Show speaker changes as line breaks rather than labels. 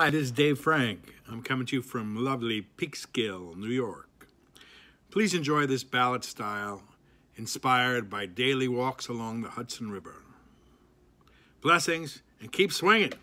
Hi, this is Dave Frank. I'm coming to you from lovely Peekskill, New York. Please enjoy this ballad style inspired by daily walks along the Hudson River. Blessings and keep swinging.